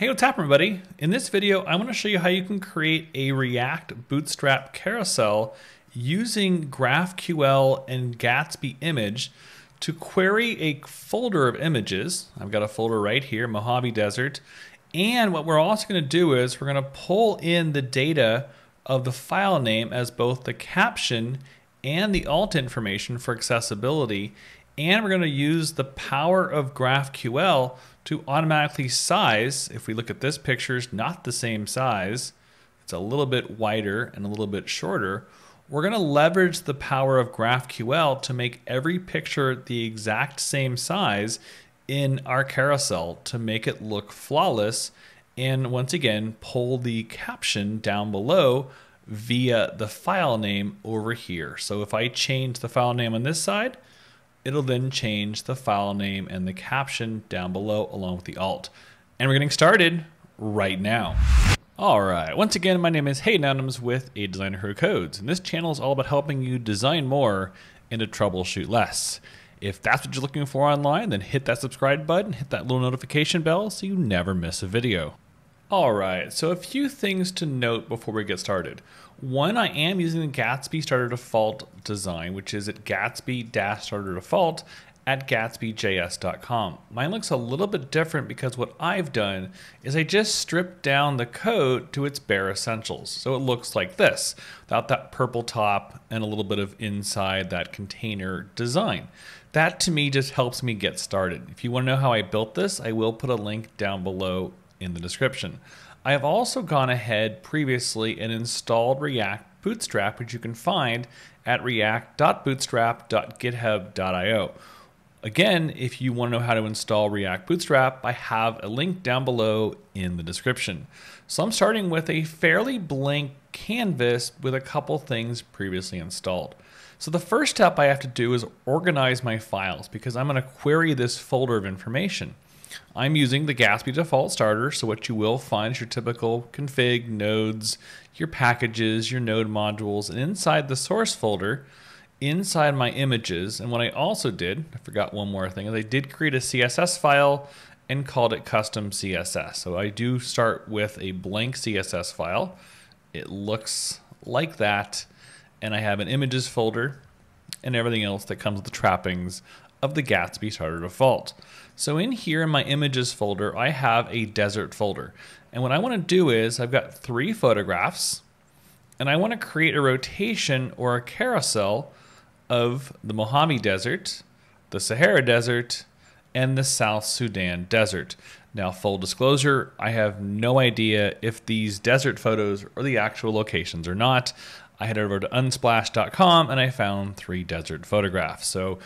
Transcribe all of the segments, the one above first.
Hey, what's happening everybody? In this video, I want to show you how you can create a React Bootstrap carousel using GraphQL and Gatsby image to query a folder of images. I've got a folder right here, Mojave Desert. And what we're also going to do is we're going to pull in the data of the file name as both the caption and the alt information for accessibility. And we're going to use the power of GraphQL to automatically size. If we look at this picture, it's not the same size. It's a little bit wider and a little bit shorter. We're going to leverage the power of GraphQL to make every picture the exact same size in our carousel to make it look flawless. And once again, pull the caption down below via the file name over here. So if I change the file name on this side, it'll then change the file name and the caption down below along with the alt. And we're getting started right now. All right, once again, my name is Haydn Adams with A Designer Who Codes, and this channel is all about helping you design more and to troubleshoot less. If that's what you're looking for online, then hit that subscribe button, hit that little notification bell so you never miss a video. All right, so a few things to note before we get started. One, I am using the Gatsby Starter Default design, which is at Gatsby-Starter Default at gatsbyjs.com. Mine looks a little bit different because what I've done is I just stripped down the code to its bare essentials. So it looks like this, without that purple top and a little bit of inside that container design. That to me just helps me get started. If you want to know how I built this, I will put a link down below in the description. I have also gone ahead previously and installed React Bootstrap, which you can find at react.bootstrap.github.io. Again, if you want to know how to install React Bootstrap, I have a link down below in the description. So I'm starting with a fairly blank canvas with a couple things previously installed. So the first step I have to do is organize my files because I'm going to query this folder of information. I'm using the Gatsby default starter, so what you will find is your typical config, nodes, your packages, your node modules, and inside the source folder, inside my images, and what I also did, I forgot one more thing, is I did create a CSS file and called it custom CSS. So I do start with a blank CSS file. It looks like that, and I have an images folder and everything else that comes with the trappings of the Gatsby Starter Default. So in here in my images folder, I have a desert folder. And what I want to do is I've got three photographs and I want to create a rotation or a carousel of the Mojave Desert, the Sahara Desert, and the South Sudan Desert. Now, full disclosure, I have no idea if these desert photos are the actual locations or not. I headed over to unsplash.com and I found three desert photographs. So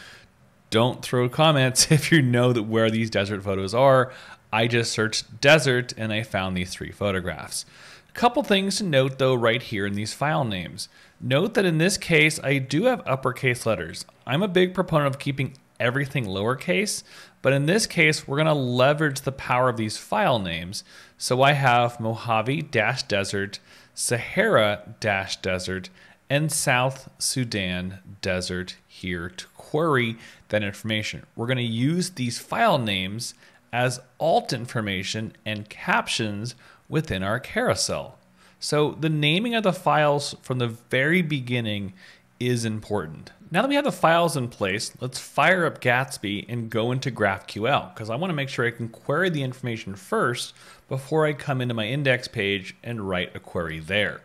don't throw comments if you know that where these desert photos are. I just searched desert and I found these three photographs. A couple things to note though right here in these file names. Note that in this case, I do have uppercase letters. I'm a big proponent of keeping everything lowercase, but in this case, we're gonna leverage the power of these file names. So I have Mojave-Desert, Sahara-Desert, and South Sudan Desert here to query that information. We're gonna use these file names as alt information and captions within our carousel. So the naming of the files from the very beginning is important. Now that we have the files in place, let's fire up Gatsby and go into GraphQL because I want to make sure I can query the information first before I come into my index page and write a query there.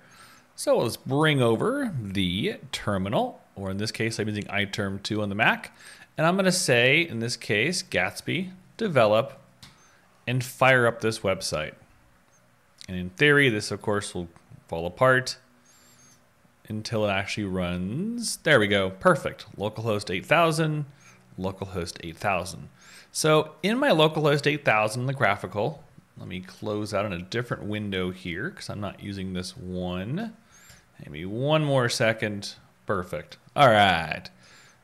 So let's bring over the terminal, or in this case, I'm using iTerm2 on the Mac. And I'm going to say, in this case, Gatsby, develop, and fire up this website. And in theory, this of course will fall apart until it actually runs. There we go, perfect. Localhost 8000, localhost 8000. So in my localhost 8000, the GraphiQL, let me close out in a different window here because I'm not using this one. Maybe one more second, perfect. All right,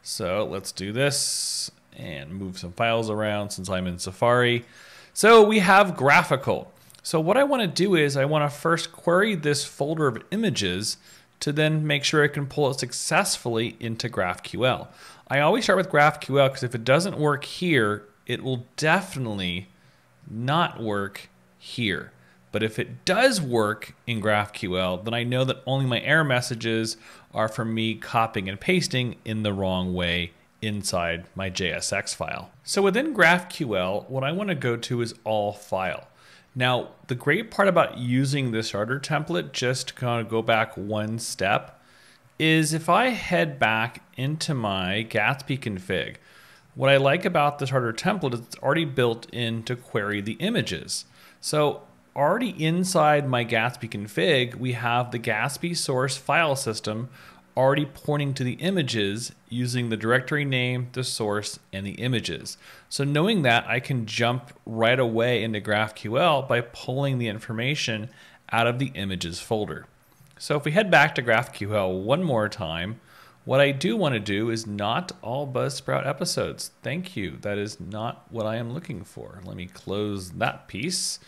so let's do this and move some files around since I'm in Safari. So we have GraphiQL. So what I want to do is I want to first query this folder of images to then make sure I can pull it successfully into GraphQL. I always start with GraphQL because if it doesn't work here, it will definitely not work here. But if it does work in GraphQL, then I know that only my error messages are from me copying and pasting in the wrong way inside my JSX file. So within GraphQL, what I want to go to is all file. Now, the great part about using this starter template, just to kind of go back one step, is if I head back into my Gatsby config, what I like about the starter template is it's already built in to query the images. So already inside my Gatsby config, we have the Gatsby source file system already pointing to the images using the directory name, the source, and the images. So knowing that, I can jump right away into GraphQL by pulling the information out of the images folder. So if we head back to GraphQL one more time, what I do want to do is not all Buzzsprout episodes. Thank you. That is not what I am looking for. Let me close that piece.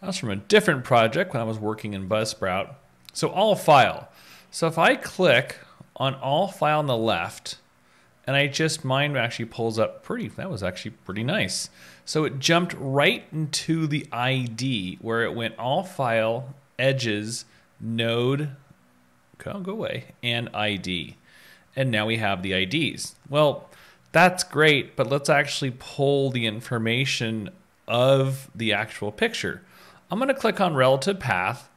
That's from a different project when I was working in Buzzsprout. So all file. So if I click on all file on the left, and I just, mine actually pulls up pretty, that was actually pretty nice. So it jumped right into the ID where it went all file, edges, node, okay, go away, and ID. And now we have the IDs. Well, that's great, but let's actually pull the information of the actual picture. I'm going to click on relative path,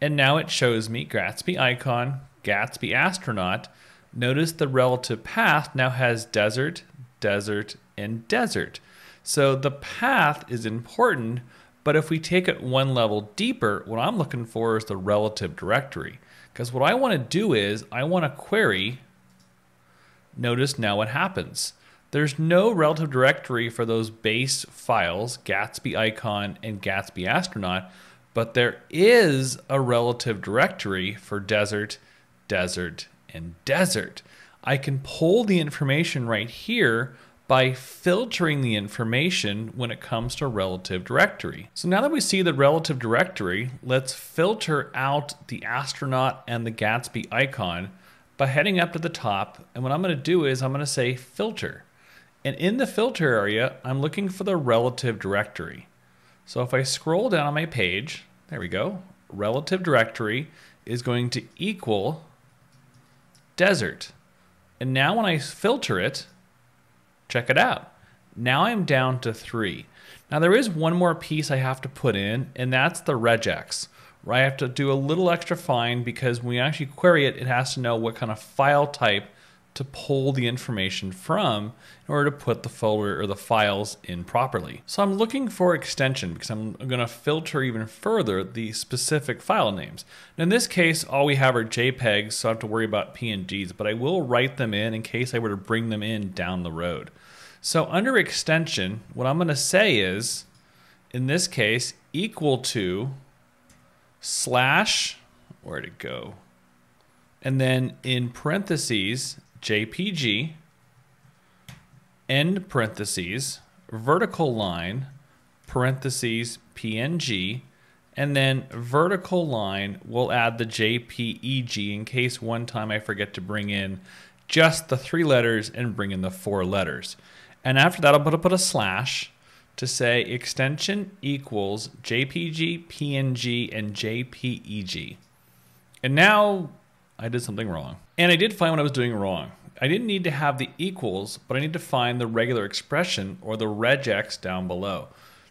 and now it shows me Gatsby icon, Gatsby astronaut. Notice the relative path now has desert, desert, and desert. So the path is important, but if we take it one level deeper, what I'm looking for is the relative directory. Because what I want to do is I want to query, notice now what happens. There's no relative directory for those base files, Gatsby icon and Gatsby astronaut, but there is a relative directory for desert, desert, and desert. I can pull the information right here by filtering the information when it comes to relative directory. So now that we see the relative directory, let's filter out the astronaut and the Gatsby icon by heading up to the top. And what I'm gonna do is I'm gonna say filter. And in the filter area, I'm looking for the relative directory. So if I scroll down on my page, there we go, relative directory is going to equal desert. And now when I filter it, check it out. Now I'm down to three. Now there is one more piece I have to put in, and that's the regex, where I have to do a little extra fine because when we actually query it, it has to know what kind of file type to pull the information from in order to put the folder or the files in properly. So I'm looking for extension because I'm going to filter even further the specific file names. And in this case, all we have are JPEGs, so I have to worry about PNGs, but I will write them in in case I were to bring them in down the road. So under extension, what I'm going to say is, in this case, equal to slash, where'd it go? And then in parentheses, JPG, end parentheses, vertical line, parentheses, PNG, and then vertical line, we'll add the JPEG in case one time I forget to bring in just the three letters and bring in the four letters. And after that, I'll put, put a slash to say extension equals JPG, PNG, and JPEG. And now I did something wrong. And I did find what I was doing wrong. I didn't need to have the equals, but I need to find the regular expression or the regex down below.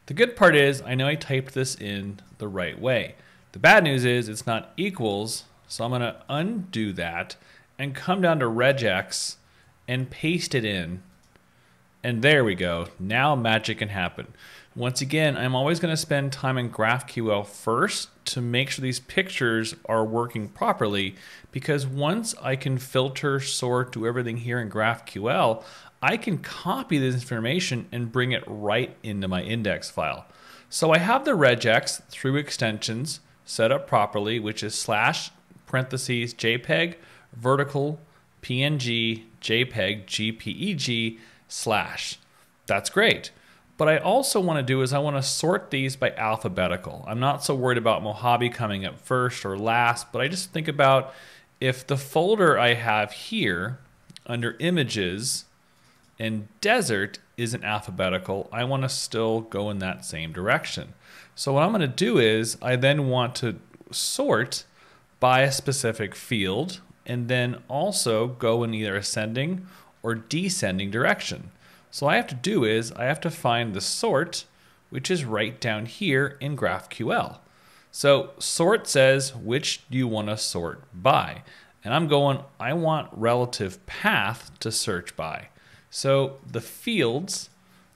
The good part is I know I typed this in the right way. The bad news is it's not equals, so I'm to undo that and come down to regex and paste it in. And there we go. Now magic can happen. Once again, I'm always going to spend time in GraphQL first to make sure these pictures are working properly because once I can filter, sort, do everything here in GraphQL, I can copy this information and bring it right into my index file. So I have the regex through extensions set up properly, which is slash parentheses JPEG vertical PNG JPEG GPEG slash. That's great. But I also want to do is I want to sort these by alphabetical. I'm not so worried about Mojave coming up first or last, but I just think about if the folder I have here under images and desert isn't alphabetical. I want to still go in that same direction. So what I'm going to do is I then want to sort by a specific field and then also go in either ascending or descending direction. So all I have to do is I have to find the sort, which is right down here in GraphQL. So sort says which do you want to sort by? And I'm going, I want relative path to search by. So the fields,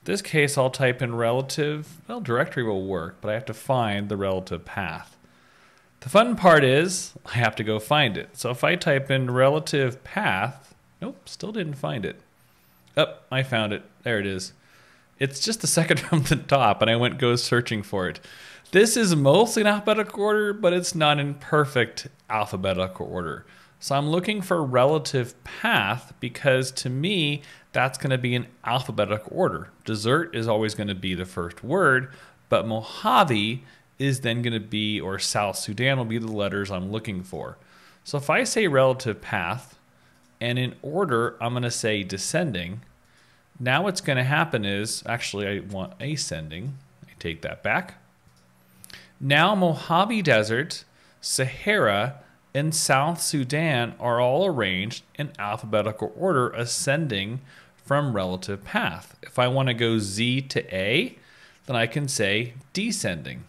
this case I'll type in relative, well directory will work, but I have to find the relative path. The fun part is I have to go find it. So if I type in relative path, nope, still didn't find it. Oh, I found it. There it is. It's just the second from the top, and I went go searching for it. This is mostly in alphabetical order, but it's not in perfect alphabetical order. So I'm looking for relative path because to me, that's going to be in alphabetical order. Dessert is always going to be the first word, but Mojave is then going to be, or South Sudan will be the letters I'm looking for. So if I say relative path, and in order, I'm going to say descending, now what's going to happen is, actually I want ascending. I take that back. Now Mojave Desert, Sahara, and South Sudan are all arranged in alphabetical order ascending from relative path. If I want to go Z to A, then I can say descending.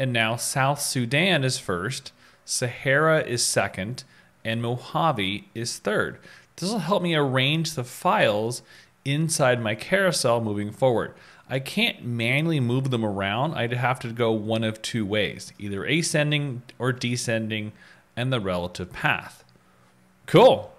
And now South Sudan is first, Sahara is second, and Mojave is third. This will help me arrange the files inside my carousel moving forward. I can't manually move them around. I'd have to go one of two ways, either ascending or descending and the relative path. Cool.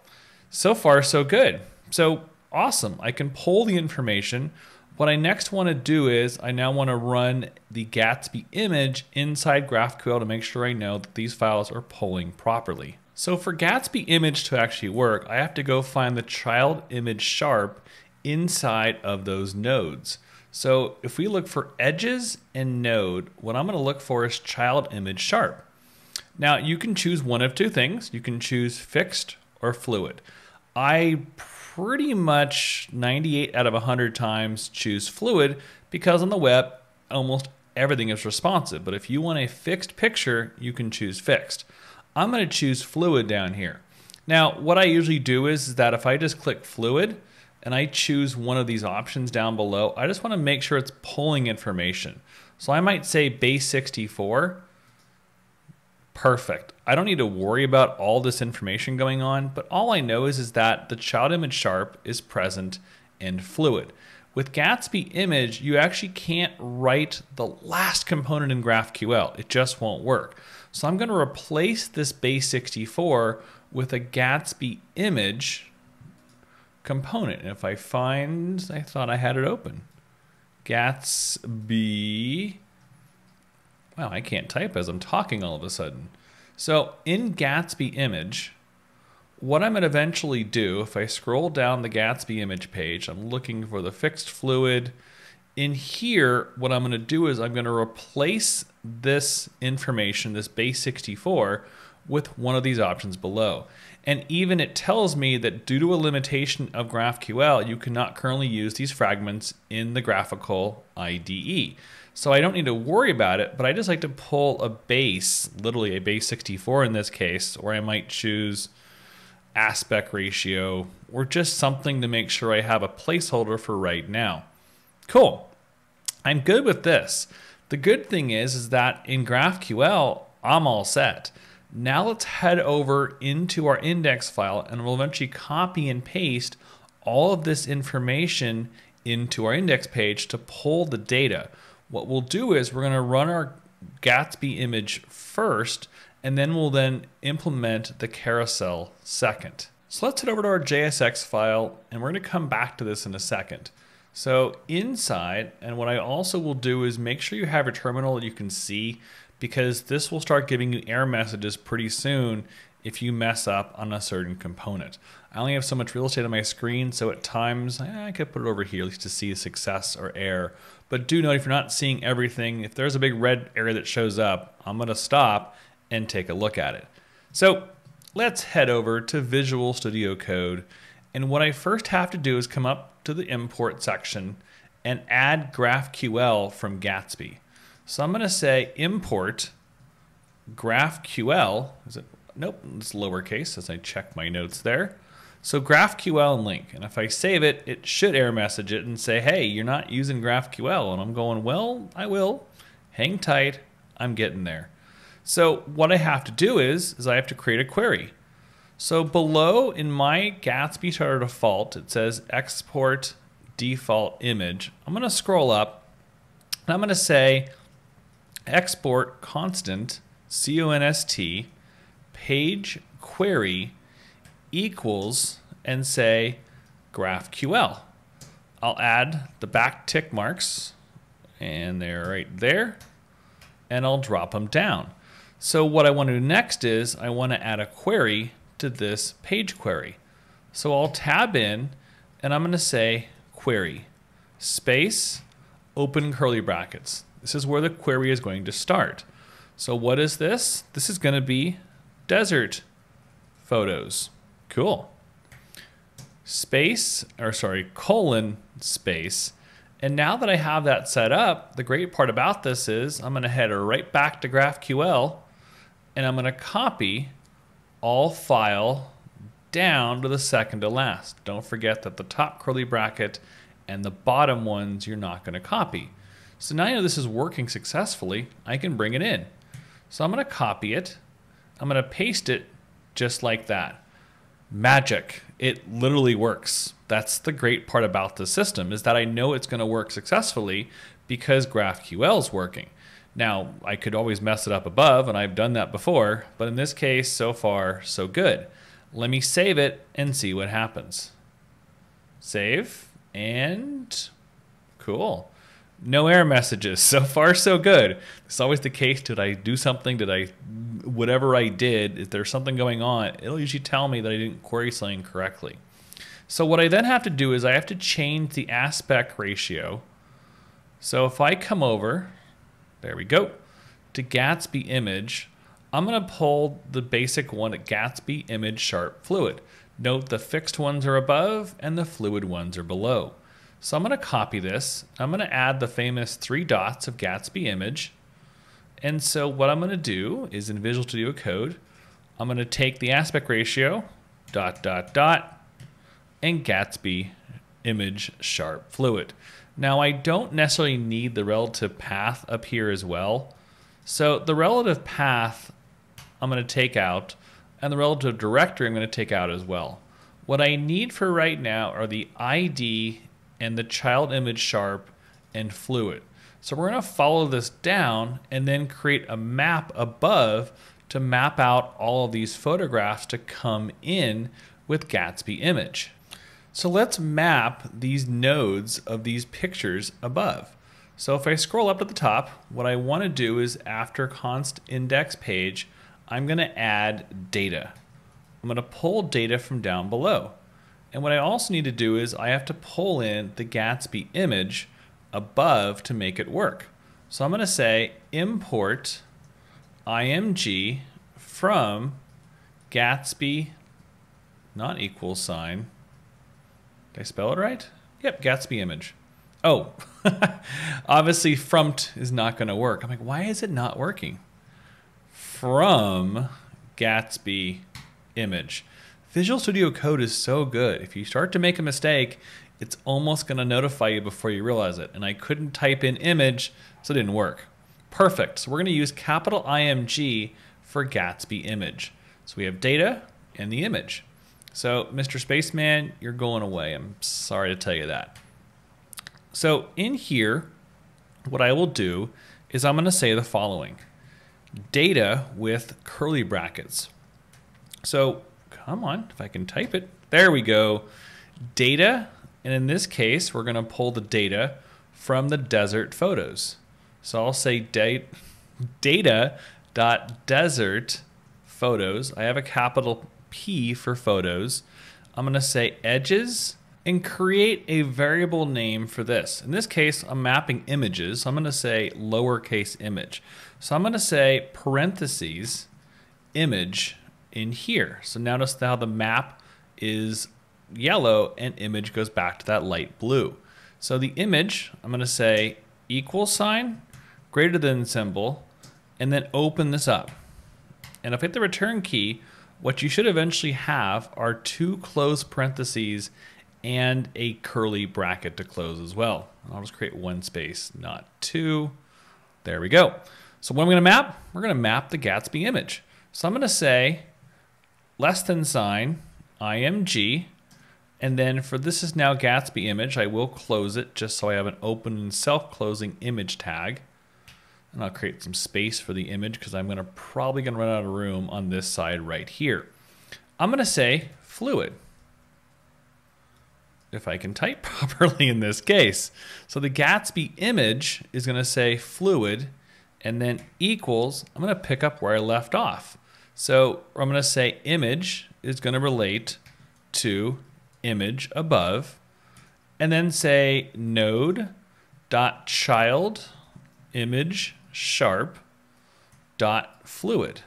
So far, so good. So awesome. I can pull the information. What I next want to do is I now want to run the Gatsby image inside GraphQL to make sure I know that these files are pulling properly. So for Gatsby image to actually work, I have to go find the child image sharp inside of those nodes. So if we look for edges and node, what I'm going to look for is child image sharp. Now you can choose one of two things. You can choose fixed or fluid. I pretty much 98 out of 100 times choose fluid because on the web, almost everything is responsive. But if you want a fixed picture, you can choose fixed. I'm going to choose fluid down here. Now, what I usually do is, is that if I just click fluid and I choose one of these options down below, I just want to make sure it's pulling information. So I might say base 64 perfect. I don't need to worry about all this information going on, but all I know is, is that the child image sharp is present and fluid. With Gatsby image, you actually can't write the last component in GraphQL. It just won't work. So I'm going to replace this base 64 with a Gatsby image component. And if I find, I thought I had it open. Gatsby Wow, I can't type as I'm talking all of a sudden. So in Gatsby image, what I'm going to eventually do, if I scroll down the Gatsby image page, I'm looking for the fixed fluid. In here, what I'm going to do is I'm going to replace this information, this base 64, with one of these options below. And even it tells me that due to a limitation of GraphQL, you cannot currently use these fragments in the GraphiQL IDE. So I don't need to worry about it, but I just like to pull a base, literally a base 64 in this case, or I might choose aspect ratio or just something to make sure I have a placeholder for right now. Cool. I'm good with this. The good thing is, is that in GraphQL, I'm all set. Now let's head over into our index file and we'll eventually copy and paste all of this information into our index page to pull the data. What we'll do is we're going to run our Gatsby image first, and then we'll then implement the carousel second. So let's head over to our JSX file, and we're going to come back to this in a second. So inside, and what I also will do is make sure you have a terminal that you can see because this will start giving you error messages pretty soon if you mess up on a certain component. I only have so much real estate on my screen, so at times eh, I could put it over here at least to see success or error. But do note if you're not seeing everything, if there's a big red area that shows up, I'm gonna stop and take a look at it. So let's head over to Visual Studio Code And what I first have to do is come up to the import section and add GraphQL from Gatsby. So I'm going to say import GraphQL. Is it? Nope, it's lowercase as I check my notes there. So GraphQL and link. And if I save it, it should error message it and say, hey, you're not using GraphQL. And I'm going, well, I will. Hang tight. I'm getting there. So what I have to do is, is I have to create a query. So below in my Gatsby Starter default, it says export default image. I'm going to scroll up and I'm going to say export constant, C-O-N-S-T, page query equals and say GraphQL. I'll add the back tick marks and they're right there and I'll drop them down. So what I want to do next is I want to add a query to this page query. So I'll tab in and I'm going to say query space open curly brackets. This is where the query is going to start. So what is this? This is going to be desert photos. Cool. Space, or sorry, colon space. And now that I have that set up, the great part about this is I'm going to head right back to GraphQL and I'm going to copy all file down to the second to last. Don't forget that the top curly bracket and the bottom ones you're not going to copy. So now you know this is working successfully, I can bring it in. So I'm going to copy it. I'm going to paste it just like that magic. It literally works. That's the great part about the system is that I know it's going to work successfully because GraphQL is working. Now, I could always mess it up above, and I've done that before, but in this case, so far, so good. Let me save it and see what happens. Save, and cool. No error messages. So far, so good. It's always the case. Did I do something? Did I, whatever I did, if there's something going on, it'll usually tell me that I didn't query something correctly. So what I then have to do is I have to change the aspect ratio. So if I come over, there we go, to Gatsby image, I'm going to pull the basic one at Gatsby image sharp fluid. Note the fixed ones are above and the fluid ones are below. So I'm going to copy this. I'm going to add the famous three dots of Gatsby image. And so what I'm going to do is in Visual Studio Code, I'm going to take the aspect ratio, dot, dot, dot, and Gatsby image sharp fluid. Now I don't necessarily need the relative path up here as well. So the relative path I'm going to take out and the relative directory I'm going to take out as well. What I need for right now are the ID and the child image sharp and fluid. So we're going to follow this down and then create a map above to map out all of these photographs to come in with Gatsby image. So let's map these nodes of these pictures above. So if I scroll up to the top, what I want to do is after const index page, I'm going to add data. I'm going to pull data from down below. And what I also need to do is I have to pull in the Gatsby image above to make it work. So I'm going to say import img from Gatsby, not equal sign. Did I spell it right? Yep, Gatsby image. Oh, obviously frumt is not going to work. I'm like, why is it not working? From Gatsby image. Visual Studio Code is so good. If you start to make a mistake, it's almost going to notify you before you realize it. And I couldn't type in image, so it didn't work. Perfect. So we're going to use capital IMG for Gatsby image. So we have data and the image. So Mr. Spaceman, you're going away. I'm sorry to tell you that. So in here, what I will do is I'm going to say the following. Data with curly brackets. So come on, if I can type it. There we go. Data, and in this case, we're going to pull the data from the desert photos. So I'll say date, data dot desert photos. I have a capital P for photos. I'm going to say edges and create a variable name for this. In this case, I'm mapping images. So I'm going to say lowercase image. So I'm going to say parentheses image in here. So notice how the map is yellow and image goes back to that light blue. So the image, I'm going to say equal sign, greater than symbol, and then open this up. And if I hit the return key, what you should eventually have are two closed parentheses and a curly bracket to close as well. I'll just create one space, not two. There we go. So what I'm to map? We're going to map the Gatsby image. So I'm to say less than sign img and then for this is now Gatsby image, I will close it just so I have an open and self-closing image tag. And I'll create some space for the image because I'm gonna probably gonna run out of room on this side right here. I'm gonna say fluid. If I can type properly in this case. So the Gatsby image is gonna say fluid and then equals, I'm gonna pick up where I left off. So I'm gonna say image is gonna relate to image above and then say node dot child image sharp dot fluid.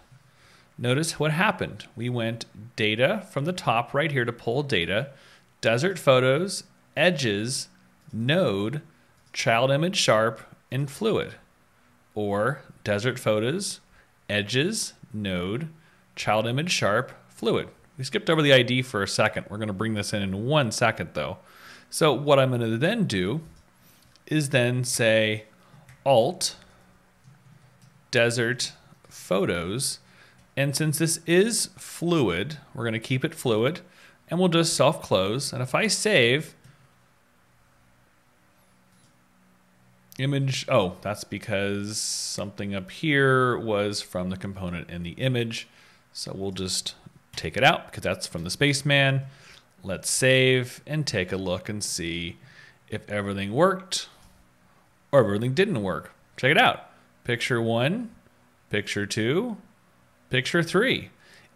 Notice what happened. We went data from the top right here to pull data, desert photos, edges, node, child image sharp, and fluid. Or desert photos, edges, node, child image sharp, fluid. We skipped over the ID for a second. We're going to bring this in in one second though. So what I'm going to then do is then say alt desert photos. And since this is fluid, we're going to keep it fluid and we'll just self close. And if I save image, oh, that's because something up here was from the component in the image. So we'll just take it out because that's from the spaceman. Let's save and take a look and see if everything worked or everything didn't work. Check it out. Picture one, picture two, picture three.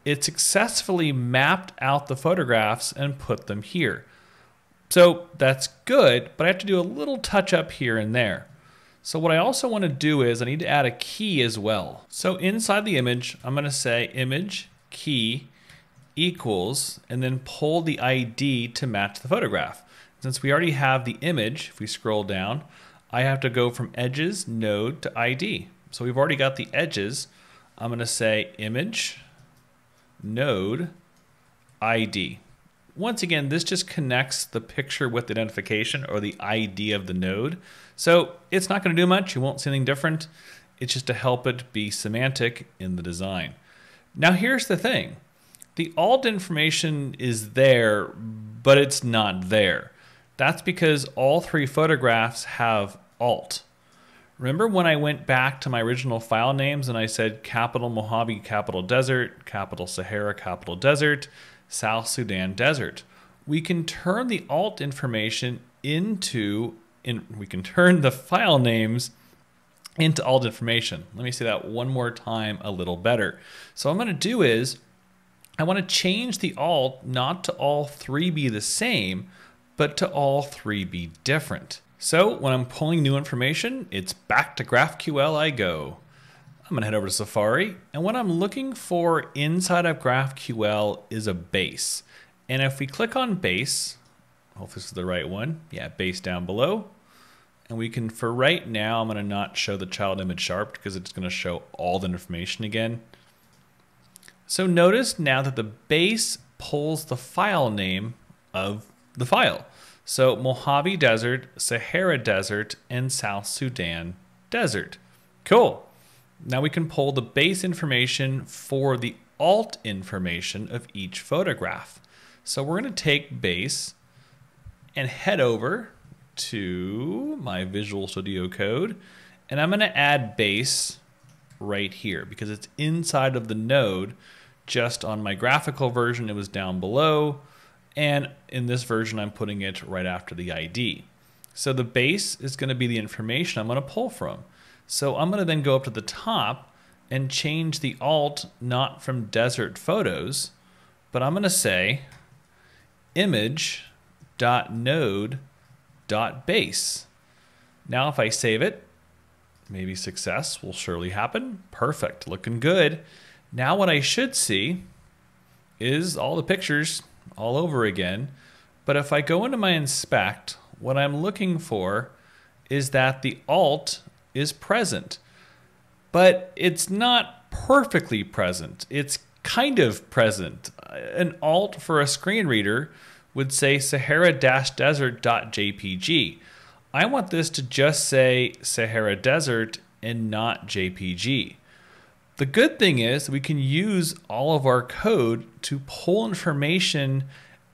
It successfully mapped out the photographs and put them here. So that's good, but I have to do a little touch up here and there. So what I also want to do is I need to add a key as well. So inside the image, I'm going to say image key equals, and then pull the ID to match the photograph. Since we already have the image, if we scroll down, I have to go from edges, node to ID. So we've already got the edges. I'm going to say image, node, ID. Once again, this just connects the picture with identification or the ID of the node. So it's not going to do much. You won't see anything different. It's just to help it be semantic in the design. Now here's the thing the alt information is there, but it's not there. That's because all three photographs have alt. Remember when I went back to my original file names and I said capital Mojave, capital desert, capital Sahara, capital desert, South Sudan desert. We can turn the alt information into, in, we can turn the file names into alt information. Let me say that one more time a little better. So what I'm gonna do is I want to change the alt not to all three be the same, but to all three be different. So when I'm pulling new information, it's back to GraphQL I go. I'm gonna head over to Safari, and what I'm looking for inside of GraphQL is a base. And if we click on base, hope this is the right one, yeah, base down below, and we can, for right now, I'm gonna not show the child image sharp because it's gonna show all the information again. So notice now that the base pulls the file name of the file. So Mojave Desert, Sahara Desert, and South Sudan Desert. Cool. Now we can pull the base information for the alt information of each photograph. So we're going to take base and head over to my Visual Studio Code, and I'm going to add base right here because it's inside of the node just on my GraphiQL version, it was down below. And in this version, I'm putting it right after the ID. So the base is going to be the information I'm going to pull from. So I'm going to then go up to the top and change the alt not from desert photos, but I'm going to say image.node.base. Now if I save it, maybe success will surely happen. Perfect, looking good. Now what I should see is all the pictures all over again, But if I go into my inspect, what I'm looking for is that the alt is present. But it's not perfectly present. It's kind of present. An alt for a screen reader would say Sahara-desert.jpg. I want this to just say Sahara Desert and not JPG. The good thing is we can use all of our code to pull information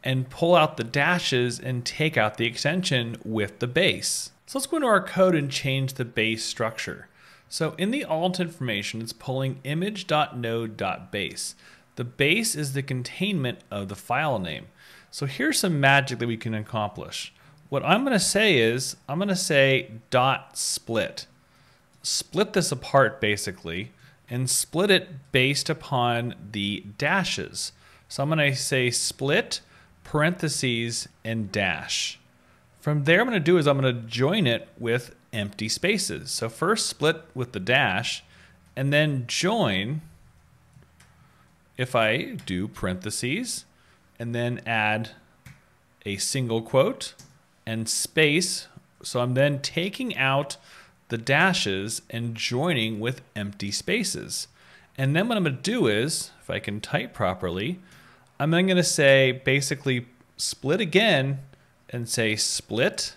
and pull out the dashes and take out the extension with the base. So let's go into our code and change the base structure. So in the alt information, it's pulling image.node.base. The base is the containment of the file name. So here's some magic that we can accomplish. What I'm going to say is, I'm going to say dot split. Split this apart basically, and split it based upon the dashes. So I'm going to say split parentheses, and dash. From there, I'm going to do is I'm going to join it with empty spaces. So first split with the dash, and then join if I do parentheses, and then add a single quote and space. So I'm then taking out the dashes and joining with empty spaces. And then what I'm to do is, if I can type properly, I'm then going to say basically split again and say split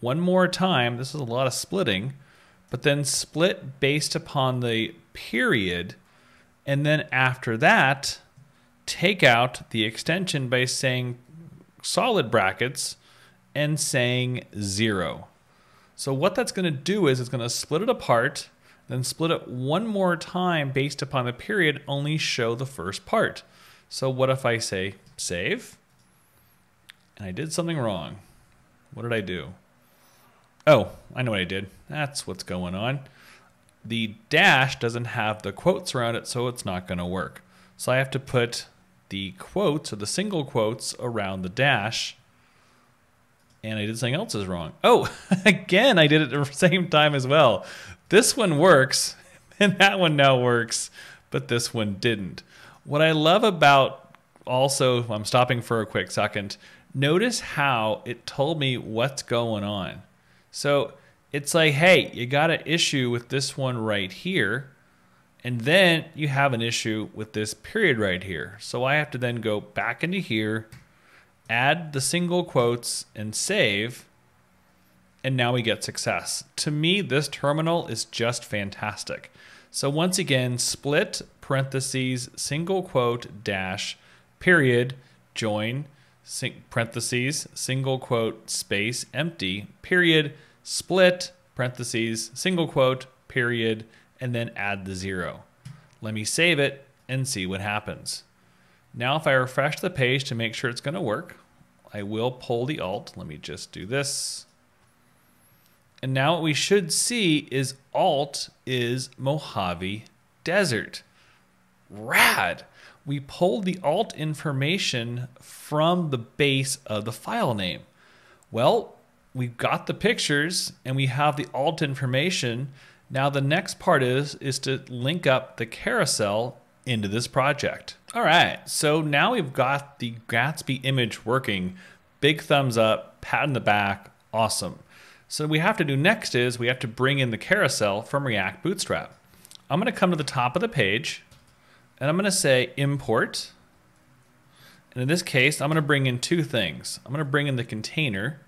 one more time. This is a lot of splitting, but then split based upon the period. And then after that, take out the extension by saying solid brackets and saying zero. So what that's going to do is it's going to split it apart, then split it one more time based upon the period, only show the first part. So what if I say save? And I did something wrong. What did I do? Oh, I know what I did. That's what's going on. The dash doesn't have the quotes around it, so it's not going to work. So I have to put the quotes or the single quotes around the dash. And I did something else is wrong. Oh, again, I did it at the same time as well. This one works, and that one now works, but this one didn't. What I love about also, I'm stopping for a quick second, notice how it told me what's going on. So it's like, hey, you got an issue with this one right here, and then you have an issue with this period right here. So I have to then go back into here, add the single quotes, and save, and now we get success. To me, this terminal is just fantastic. So once again, split parentheses, single quote, dash, period, join, sing, parentheses, single quote, space, empty, period, split, parentheses, single quote, period, and then add the zero. Let me save it and see what happens. Now if I refresh the page to make sure it's going to work, I will pull the alt. Let me just do this. And now what we should see is alt is Mojave Desert rad. We pulled the alt information from the base of the file name. Well, we've got the pictures and we have the alt information. Now the next part is, is to link up the carousel into this project. All right, so now we've got the Gatsby image working. Big thumbs up, pat in the back, awesome. So we have to do next is we have to bring in the carousel from React Bootstrap. I'm gonna come to the top of the page and I'm going to say import. And in this case, I'm going to bring in two things. I'm going to bring in the container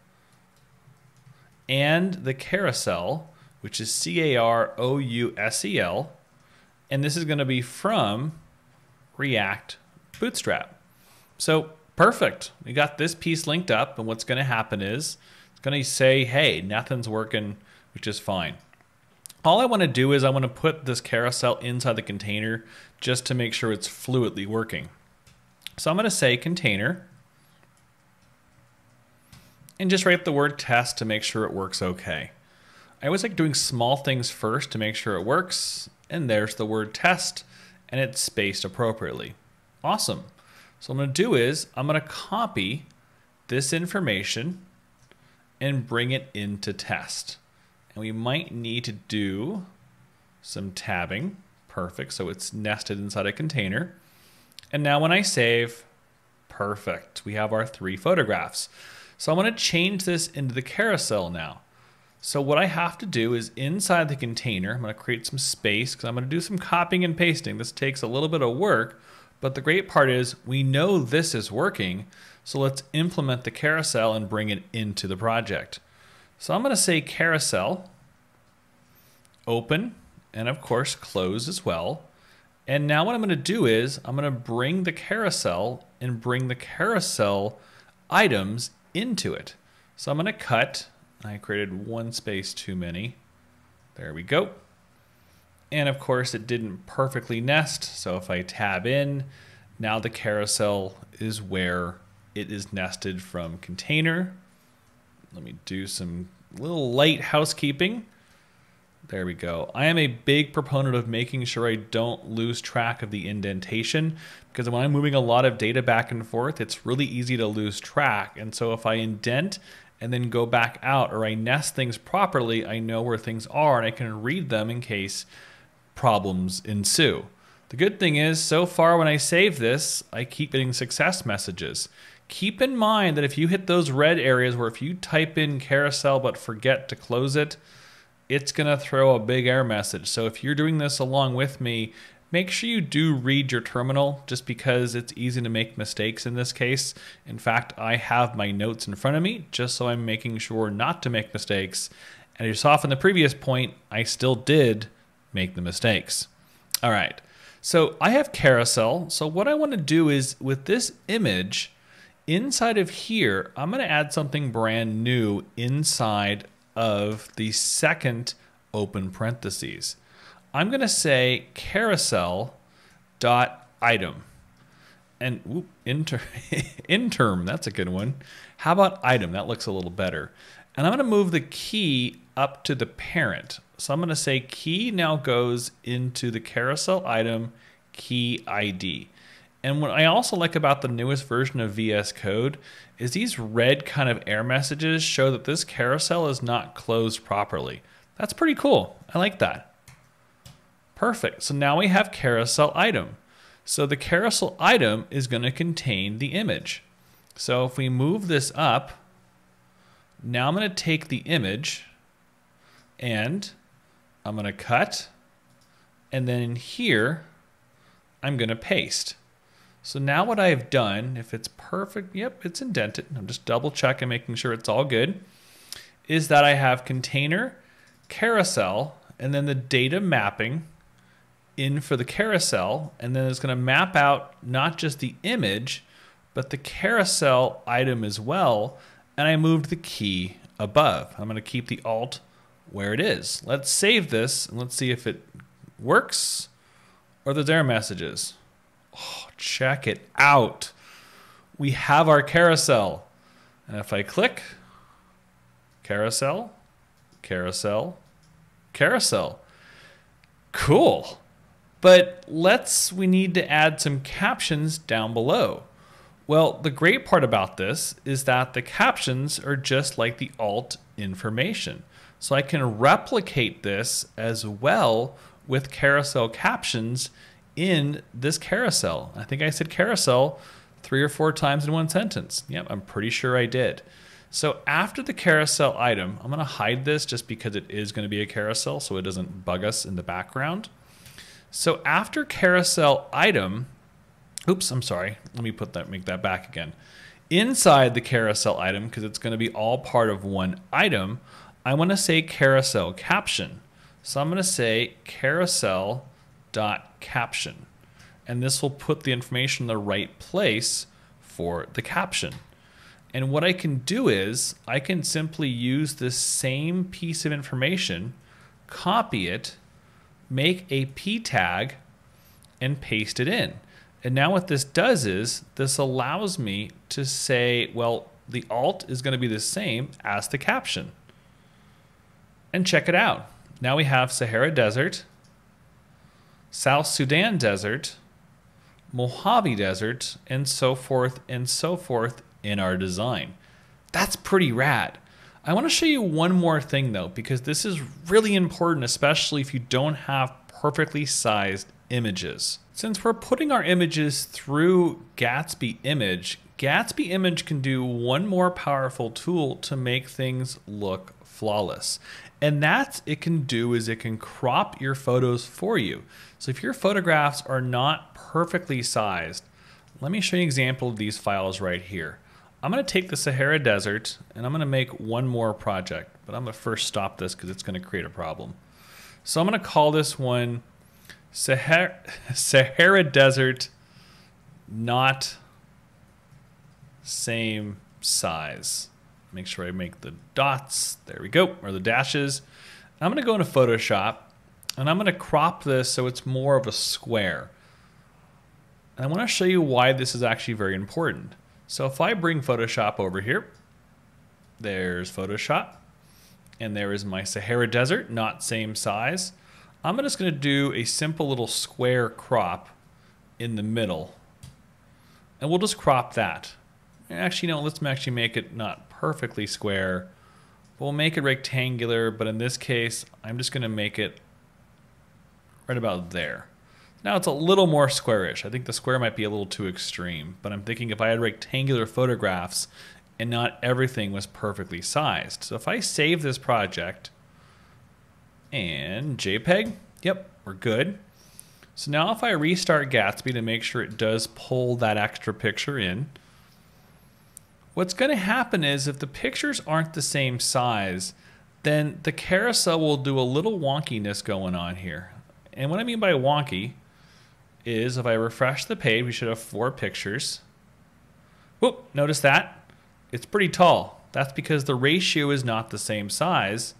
and the carousel, which is C-A-R-O-U-S-E-L. And this is going to be from React Bootstrap. So perfect. We got this piece linked up. And what's going to happen is it's going to say, hey, nothing's working, which is fine. All I want to do is I want to put this carousel inside the container just to make sure it's fluidly working. So I'm going to say container and just write the word test to make sure it works okay. I always like doing small things first to make sure it works. And there's the word test and it's spaced appropriately. Awesome. So I'm to do is I'm going to copy this information and bring it into test. And we might need to do some tabbing. Perfect, so it's nested inside a container. And now when I save, Perfect. We have our three photographs. So I'm to change this into the carousel now. So what I have to do is inside the container, I'm going to create some space because I'm going to do some copying and pasting. This takes a little bit of work, but the great part is we know this is working. So let's implement the carousel and bring it into the project. So I'm going to say carousel, open, and of course close as well. And now what I'm going to do is I'm going to bring the carousel and bring the carousel items into it. So I'm going to cut I created one space too many. There we go. And of course it didn't perfectly nest. So if I tab in, now the carousel is where it is nested from container. Let me do some little light housekeeping. There we go. I am a big proponent of making sure I don't lose track of the indentation because when I'm moving a lot of data back and forth, it's really easy to lose track. And so if I indent and then go back out or I nest things properly, I know where things are and I can read them in case problems ensue. The good thing is, so far when I save this, I keep getting success messages. Keep in mind that if you hit those red areas where if you type in carousel but forget to close it, it's to throw a big error message. So if you're doing this along with me, make sure you do read your terminal just because it's easy to make mistakes in this case. In fact, I have my notes in front of me just so I'm making sure not to make mistakes. And you saw from the previous point, I still did make the mistakes. All right, so I have carousel. So what I want to do is with this image, inside of here, I'm going to add something brand new inside of the second open parentheses. I'm going to say carousel dot item and whoop, inter, term that's a good one. How about item? That looks a little better. And I'm going to move the key up to the parent. So I'm going to say key now goes into the carousel item key ID. And what I also like about the newest version of VS Code is these red kind of error messages show that this carousel is not closed properly. That's pretty cool. I like that. Perfect. So now we have carousel item. So the carousel item is going to contain the image. So if we move this up, now I'm going to take the image and I'm going to cut and then here I'm going to paste. So now what I've done, if it's perfect, yep, it's indented. I'm just double checking, making sure it's all good, is that I have container, carousel, and then the data mapping in for the carousel, and then it's going to map out not just the image, but the carousel item as well. And I moved the key above. I'm going to keep the alt where it is. Let's save this and let's see if it works or there's error messages. Oh, check it out. We have our carousel. And if I click carousel, carousel, carousel. Cool. But let's, we need to add some captions down below. Well, the great part about this is that the captions are just like the alt information. So I can replicate this as well with carousel captions in this carousel. I think I said carousel three or four times in one sentence. Yep, I'm pretty sure I did. So after the carousel item, I'm gonna hide this just because it is gonna be a carousel so it doesn't bug us in the background. So after carousel item, oops, I'm sorry. Let me put that, make that back again. Inside the carousel item, because it's going to be all part of one item, I want to say carousel caption. So I'm going to say carousel dot caption. And this will put the information in the right place for the caption. And what I can do is I can simply use this same piece of information, copy it, make a p tag and paste it in. And now what this does is this allows me to say, well, the alt is going to be the same as the caption. And check it out. Now we have Sahara Desert, South Sudan Desert, Mojave Desert, and so forth and so forth in our design. That's pretty rad. I want to show you one more thing though, because this is really important, especially if you don't have perfectly sized images. Since we're putting our images through Gatsby Image, Gatsby Image can do one more powerful tool to make things look flawless. And that it can do is it can crop your photos for you. So if your photographs are not perfectly sized, let me show you an example of these files right here. I'm going to take the Sahara Desert and I'm going to make one more project, but I'm going to first stop this because it's going to create a problem. So I'm going to call this one Sahara, Sahara Desert not same size. Make sure I make the dots. There we go, or the dashes. I'm going to go into Photoshop and I'm going to crop this so it's more of a square. And I want to show you why this is actually very important. So if I bring Photoshop over here, there's Photoshop, and there is my Sahara Desert, not same size. I'm just going to do a simple little square crop in the middle. And we'll just crop that. Actually, no, let's actually make it not perfectly square. We'll make it rectangular, but in this case, I'm just going to make it right about there. Now it's a little more squarish. I think the square might be a little too extreme, but I'm thinking if I had rectangular photographs and not everything was perfectly sized. So if I save this project and JPEG, yep, we're good. So now if I restart Gatsby to make sure it does pull that extra picture in, what's going to happen is if the pictures aren't the same size, then the carousel will do a little wonkiness going on here. And what I mean by wonky is if I refresh the page, we should have four pictures. Whoop, notice that? It's pretty tall. That's because the ratio is not the same size.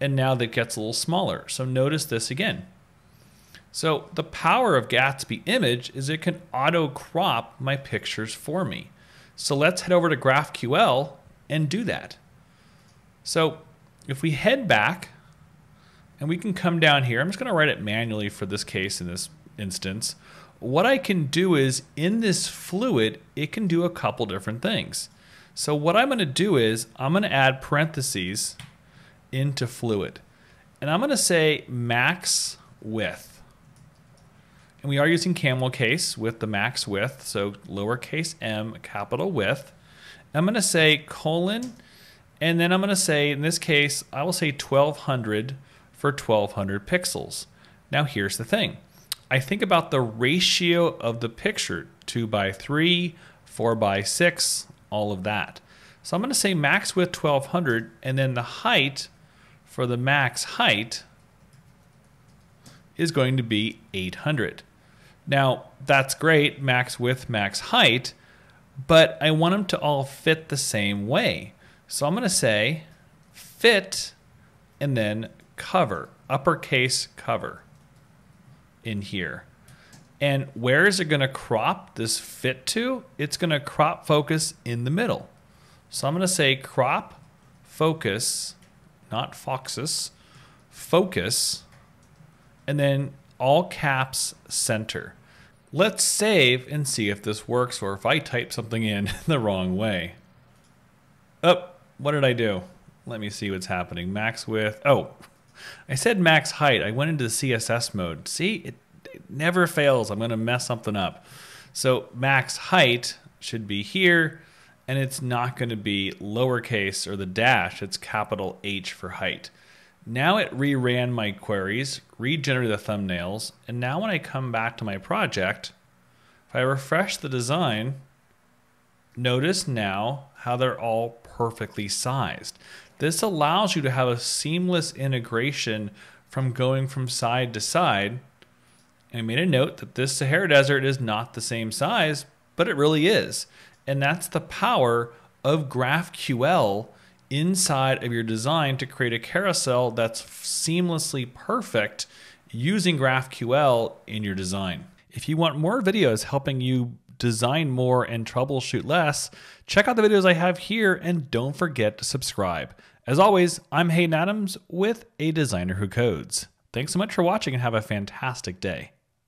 And now that gets a little smaller. So notice this again. So the power of Gatsby Image is it can auto crop my pictures for me. So let's head over to GraphQL and do that. So if we head back and we can come down here, I'm just gonna write it manually for this case in this instance, what I can do is in this fluid, it can do a couple different things. So what I'm going to do is I'm going to add parentheses into fluid. And I'm going to say max width. And we are using camel case with the max width, so lowercase m, capital width. I'm going to say colon, and then I'm going to say, in this case, I will say 1200 for 1200 pixels. Now here's the thing. I think about the ratio of the picture, two by three, four by six, all of that. So I'm going to say max width 1200 and then the height for the max height is going to be 800. Now that's great, max width, max height, but I want them to all fit the same way. So I'm going to say fit and then cover, uppercase cover in here. And where is it going to crop this fit to? It's going to crop focus in the middle. So I'm going to say crop focus, not foxes, focus, and then all caps center. Let's save and see if this works or if I type something in the wrong way. Oh, what did I do? Let me see what's happening. Max width. Oh, I said max height. I went into the CSS mode. See, it, it never fails. I'm going to mess something up. So max height should be here, and it's not going to be lowercase or the dash. It's capital H for height. Now it reran my queries, regenerated the thumbnails, and now when I come back to my project, if I refresh the design, notice now how they're all perfectly sized. This allows you to have a seamless integration from going from side to side. And I made a note that this Sahara Desert is not the same size, but it really is. And that's the power of GraphQL inside of your design to create a carousel that's seamlessly perfect using GraphQL in your design. If you want more videos helping you design more and troubleshoot less, check out the videos I have here and don't forget to subscribe. As always, I'm Haydn Adams with A Designer Who Codes. Thanks so much for watching and have a fantastic day.